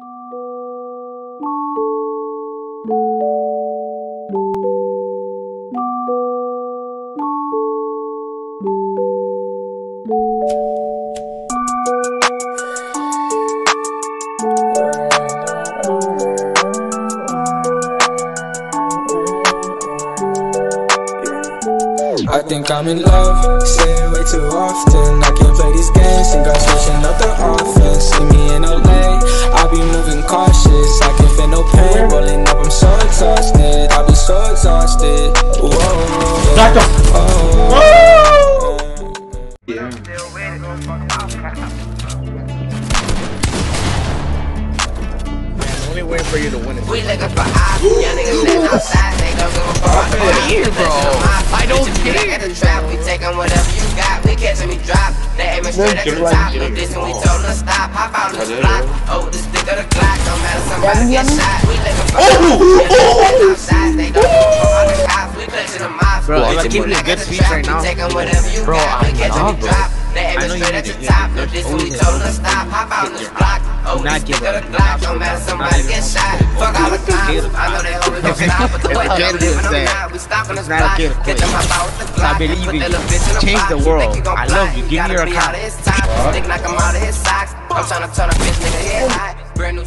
I think I'm in love, say it way too often. I so. Whoa. Doctor. Oh. Only waiting for you to win it. We looking for ops, young niggas sitting outside, they don't give a fuck. I'm here, bro. I don't care. At the trap, we taking whatever you got. We catching me drop, they aiming straight at the top. No dissing, we told them to stop. Hop out this block, over the stick of the Glock. Don't matter, somebody get shot. We looking for ops, young niggas sitting outside, they don't I'm gonna give you a good speech right now. Taking whatever you Bro, got. We I'm catching me not, bro. I know you need to- yeah, we always told them to have- stop. Hop out oh, this block, over the Not stick give of the up. Don't matter, somebody get shot. Fuck all the cops, I know they hope it don't stop, but the way If they a kid living is them sad, now, we stopping this it's not block. okay to Get quit. them hop out with the Stop Glock. believing Put you. that little bitch in the Change the world. I love you. Give me your account. out of his top. Stick knock him out of his socks. I'm tryna turn a bitch nigga head high. Brand new.